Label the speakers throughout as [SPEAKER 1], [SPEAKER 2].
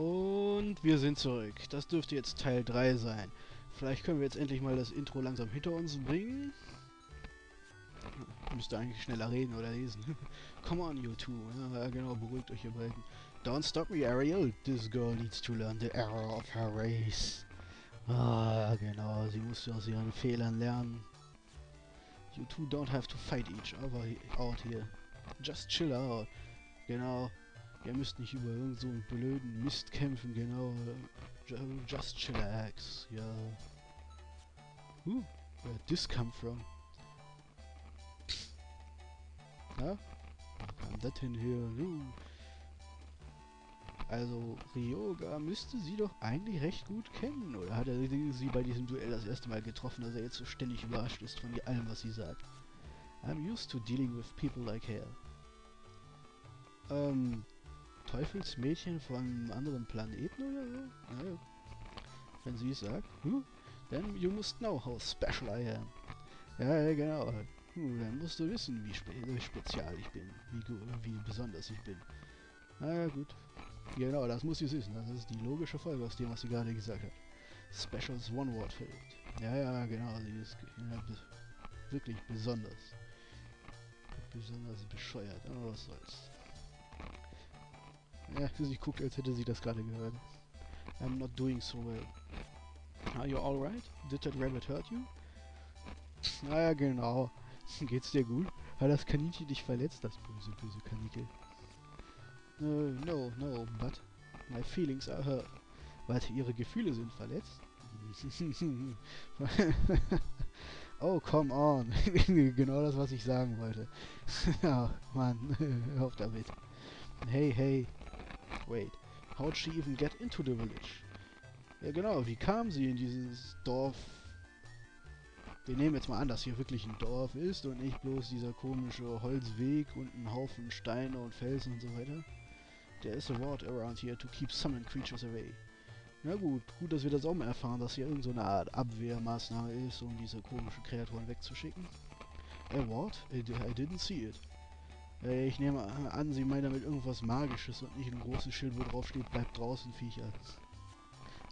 [SPEAKER 1] Und wir sind zurück. Das dürfte jetzt Teil 3 sein. Vielleicht können wir jetzt endlich mal das Intro langsam hinter uns bringen. Müsste eigentlich schneller reden oder lesen. Come on, you two. Ja, genau, beruhigt euch ihr beiden. Don't stop me, Ariel. This girl needs to learn the error of her race. Ah, genau. Sie muss aus ihren Fehlern lernen. You two don't have to fight each other out here. Just chill out. Genau. Ihr müsst nicht über irgend so einen blöden Mist kämpfen, genau. Just chillax, ja. Who? Where did this come from? Ja? Kam das hin hier? Also, Ryoga müsste sie doch eigentlich recht gut kennen. Oder hat er sie bei diesem Duell das erste Mal getroffen, dass er jetzt so ständig überrascht ist von allem, was sie sagt? I'm used to dealing with people like her. Ähm, Teufelsmädchen von einem anderen Planeten oder so? Naja. Wenn sie es sagt. Huh? Then you must know how special I am. Ja, ja genau. Huh, dann musst du wissen, wie spe spezial ich bin. Wie, wie besonders ich bin. Na ja, gut. Genau, das muss sie wissen. Das ist die logische Folge aus dem, was sie gerade gesagt hat. Specials One-Word fällt. Ja, ja, genau. Sie ist wirklich besonders. Besonders bescheuert. Aber was soll's. Ja, sie guckt, als hätte sie das gerade gehört. I'm not doing so well. Are you alright? Did that rabbit hurt you? Naja, genau. Geht's dir gut? Hat das Kaninchen dich verletzt, das böse, böse Kaninchen? Uh, no, no, but my feelings are hurt. Warte, ihre Gefühle sind verletzt? oh, come on. genau das, was ich sagen wollte. oh, Mann, hör damit. Hey, hey, Wait, how'd she even get into the village? Ja genau, wie kam sie in dieses Dorf? Wir nehmen jetzt mal an, dass hier wirklich ein Dorf ist und nicht bloß dieser komische Holzweg und ein Haufen Steine und Felsen und so weiter. There is a ward around here to keep summoned creatures away. Na gut, gut, dass wir das auch mal erfahren, dass hier irgendeine so Art Abwehrmaßnahme ist, um diese komischen Kreaturen wegzuschicken. A what? I, I didn't see it. Äh, ich nehme an, sie meinen damit irgendwas Magisches und nicht ein großes Schild, wo drauf steht, bleibt draußen, Viecher.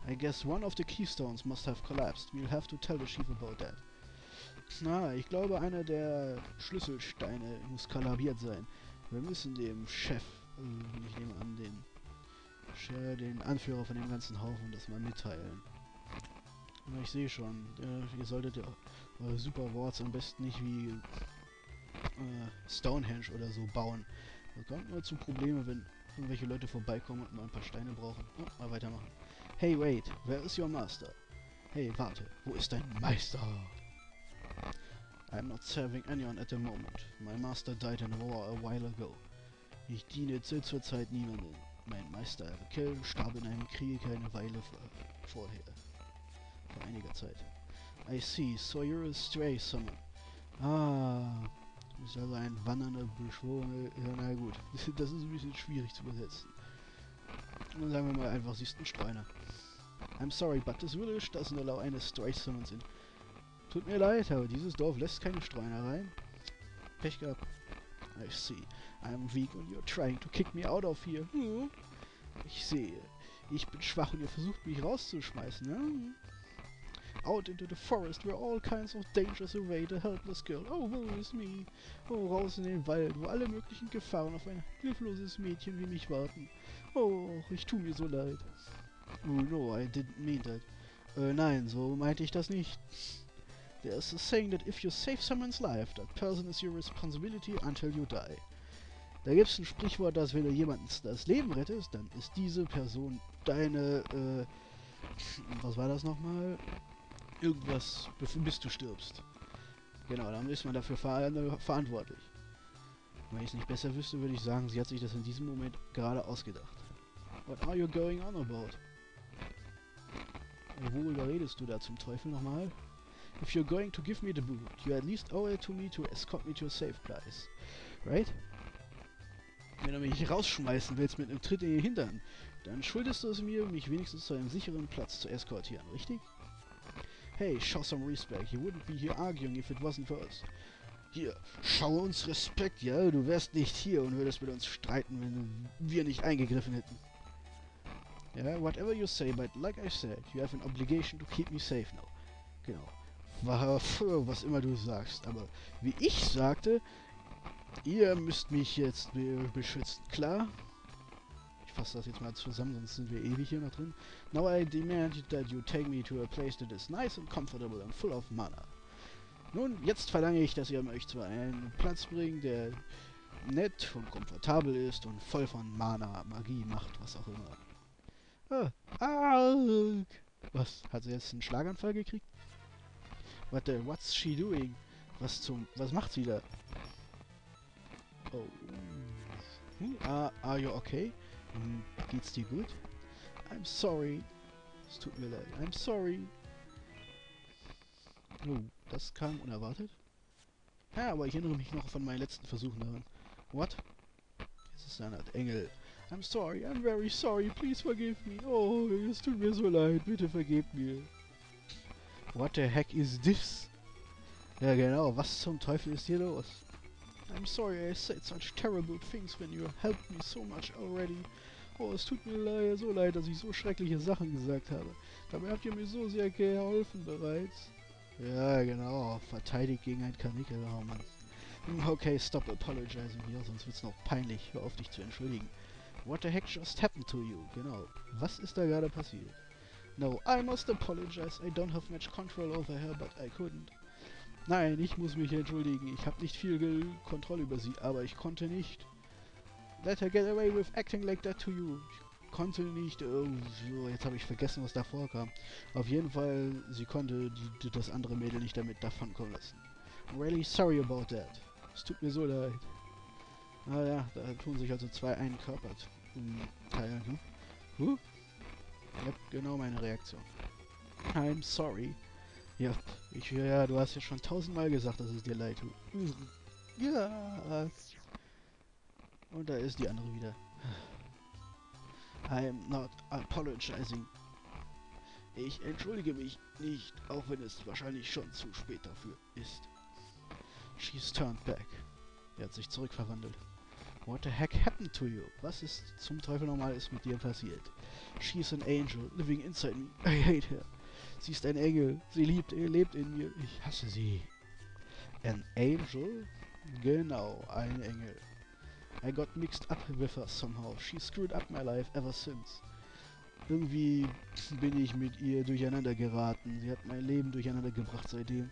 [SPEAKER 1] I guess one of the keystones must have collapsed. We'll have to tell the chief about that. Na, ich glaube, einer der Schlüsselsteine muss kollabiert sein. Wir müssen dem Chef, also ich nehme an, den, den Anführer von dem ganzen Haufen das mal mitteilen. ich sehe schon, äh, ihr solltet ja eure Super Worts am besten nicht wie äh, Stonehenge oder so bauen. Das kommt nur zu Probleme, wenn irgendwelche Leute vorbeikommen und mal ein paar Steine brauchen. Oh, mal weitermachen. Hey, wait, where is your master? Hey, warte, wo ist dein Meister? I'm not serving anyone at the moment. My master died in war a while ago. Ich diene zur Zeit niemanden. Mein Meister Kill starb in einem Krieg eine Weile vorher. Vor einiger Zeit. I see, so you're a stray summon. Ah, ist also ein wandernder Beschworener. Ja, na gut. Das ist ein bisschen schwierig zu übersetzen. Und sagen wir mal einfach, sie ist ein Streuner. I'm sorry, but this village doesn't allow any stray summons in. Tut mir leid, aber dieses Dorf lässt keine Streuner rein. Pech gehabt. I see. I'm weak and you're trying to kick me out of here. Hm? Ich sehe. Ich bin schwach und ihr versucht mich rauszuschmeißen, ja? Out into the forest where all kinds of dangers await a helpless girl. Oh, woe is me. Oh, raus in den Wald, wo alle möglichen Gefahren auf ein hilfloses Mädchen wie mich warten. Oh, ich tu mir so leid. Oh no, I didn't mean that. Äh, nein, so meinte ich das nicht. There's a saying that if you save someone's life, that person is your responsibility until you die. Da gibt es ein Sprichwort, dass wenn du jemandem das Leben rettest, dann ist diese Person deine, äh, was war das nochmal? Irgendwas, bis du stirbst. Genau, dann ist man dafür ver verantwortlich. Wenn ich es nicht besser wüsste, würde ich sagen, sie hat sich das in diesem Moment gerade ausgedacht. What are you going on about? Worüber redest du da zum Teufel nochmal? If you're going to give me the boot, you at least owe it to me to escort me to a safe place. Right? Wenn du mich rausschmeißen willst mit einem Tritt in den Hintern, dann schuldest du es mir, mich wenigstens zu einem sicheren Platz zu eskortieren, richtig? Hey, show some respect. You wouldn't be here arguing if it wasn't for us. Hier, schau uns Respekt, ja? Du wärst nicht hier und würdest mit uns streiten, wenn wir nicht eingegriffen hätten. Yeah, whatever you say, but like I said, you have an obligation to keep me safe now. Genau. Was immer du sagst. Aber wie ich sagte, ihr müsst mich jetzt be beschützen. Klar? Fasse das jetzt mal zusammen, sonst sind wir ewig hier noch drin. Now I demand that you take me to a place that is nice and comfortable and full of mana. Nun, jetzt verlange ich, dass ihr mich zu einem Platz bringt, der nett und komfortabel ist und voll von Mana, Magie, Macht, was auch immer. Ah, ah, was? Hat sie jetzt einen Schlaganfall gekriegt? What the, what's she doing? Was zum, was macht sie da? Oh. Hm, uh, are you okay? Hm, geht's dir gut? I'm sorry. Es tut mir leid. I'm sorry. Oh, das kam unerwartet. Ja, aber ich erinnere mich noch von meinen letzten Versuchen daran. What? Es ist eine Art Engel. I'm sorry, I'm very sorry, please forgive me. Oh, es tut mir so leid, bitte vergebt mir. What the heck is this? Ja genau, was zum Teufel ist hier los? I'm sorry I said such terrible things when you helped me so much already. Oh, es tut mir leid, so leid, dass ich so schreckliche Sachen gesagt habe. Dabei habt ihr mir so sehr geholfen bereits. Ja, genau. Verteidigt gegen ein Karnickel, oh Mann. Okay, stop apologizing hier, sonst wird's noch peinlich. Hör auf, dich zu entschuldigen. What the heck just happened to you? Genau. Was ist da gerade passiert? No, I must apologize. I don't have much control over her, but I couldn't. Nein, ich muss mich entschuldigen. Ich habe nicht viel Kontrolle über sie, aber ich konnte nicht. Let her get away with acting like that to you. Ich konnte nicht... Oh, jetzt habe ich vergessen, was da vorkam. Auf jeden Fall, sie konnte die, das andere Mädel nicht damit davonkommen lassen. Really sorry about that. Es tut mir so leid. Ah ja, da tun sich also zwei einen Körper teilen. Hm? Huh? Ja, genau meine Reaktion. I'm sorry. Ja, ich, ja, du hast ja schon tausendmal gesagt, dass es dir leid tut. Ja. Und da ist die andere wieder. I'm not apologizing. Ich entschuldige mich nicht, auch wenn es wahrscheinlich schon zu spät dafür ist. She's turned back. Er hat sich zurückverwandelt. What the heck happened to you? Was ist zum Teufel nochmal ist mit dir passiert? She's an angel, living inside me. I hate her. Sie ist ein Engel. Sie liebt, lebt in mir. Ich hasse sie. An angel? Genau, ein Engel. I got mixed up with her somehow. She screwed up my life ever since. Irgendwie bin ich mit ihr durcheinander geraten. Sie hat mein Leben durcheinander gebracht seitdem.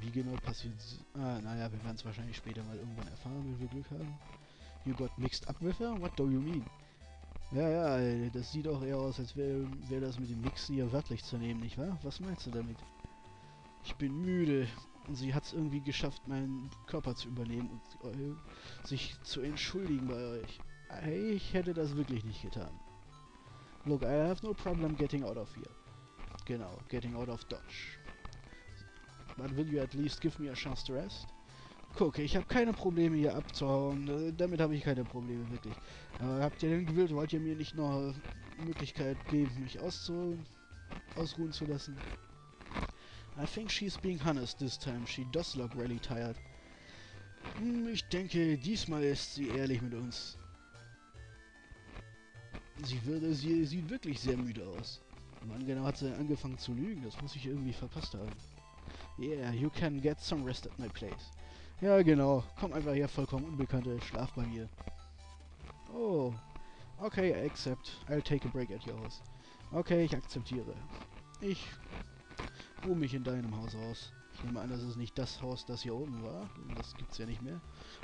[SPEAKER 1] Wie genau passiert... Ah, naja, wir werden es wahrscheinlich später mal irgendwann erfahren, wenn wir Glück haben. You got mixed up with her? What do you mean? Ja, ja, das sieht auch eher aus, als wäre wär das mit dem Mixen hier wörtlich zu nehmen, nicht wahr? Was meinst du damit? Ich bin müde. Und sie hat es irgendwie geschafft, meinen Körper zu übernehmen und äh, sich zu entschuldigen bei euch. Ich hätte das wirklich nicht getan. Look, I have no problem getting out of here. Genau, getting out of Dodge. But will you at least give me a chance to rest? Guck, ich habe keine Probleme hier abzuhauen. Äh, damit habe ich keine Probleme, wirklich. Aber habt ihr denn gewillt, wollt ihr mir nicht noch Möglichkeit geben, mich auszu ausruhen zu lassen? I think she's being honest this time. She does look really tired. Hm, ich denke, diesmal ist sie ehrlich mit uns. Sie, würde, sie sieht wirklich sehr müde aus. Wann genau hat sie angefangen zu lügen? Das muss ich irgendwie verpasst haben. Yeah, you can get some rest at my place. Ja, genau. Komm einfach her, vollkommen Unbekannte. Schlaf bei mir. Oh. Okay, I accept. I'll take a break at your house. Okay, ich akzeptiere. Ich ruhe mich in deinem Haus aus. Ich nehme an, das ist nicht das Haus, das hier oben war. Das gibt's ja nicht mehr.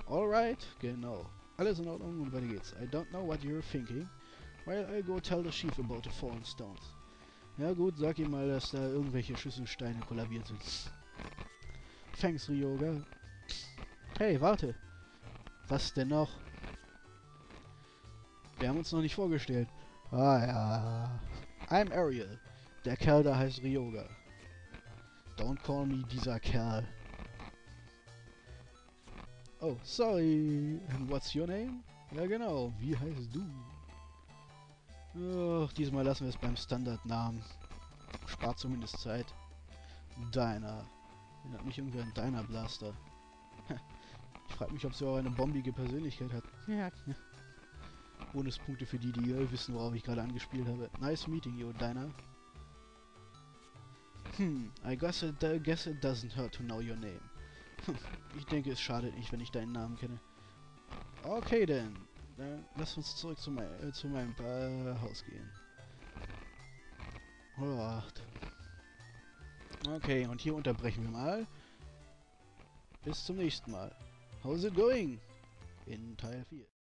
[SPEAKER 1] Alright, genau. Alles in Ordnung und weiter geht's. I don't know what you're thinking. Well, I'll go tell the chief about the fallen stones. Ja gut, sag ihm mal, dass da irgendwelche Schlüsselsteine kollabiert sind. Thanks, Ryoga. Hey, warte. Was denn noch? Wir haben uns noch nicht vorgestellt. Ah ja. I'm Ariel. Der Kerl da heißt Ryoga. Don't call me dieser Kerl. Oh, sorry. And what's your name? Ja genau, wie heißt du? Oh, diesmal lassen wir es beim Standardnamen. Spart zumindest Zeit. Deiner. Erinnert mich irgendwie an Deiner Blaster. Ich frage mich, ob sie auch eine bombige Persönlichkeit hat. Ja. Bonuspunkte für die, die wissen, worauf ich gerade angespielt habe. Nice meeting you, Dinah. Hm, I guess it, I guess it doesn't hurt to know your name. ich denke, es schadet nicht, wenn ich deinen Namen kenne. Okay, dann. Dann lass uns zurück zu, mein, äh, zu meinem äh, Haus gehen. Oh, okay, und hier unterbrechen wir mal. Bis zum nächsten Mal. How's it going? In Teil 4.